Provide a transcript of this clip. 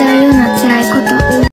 맞아요.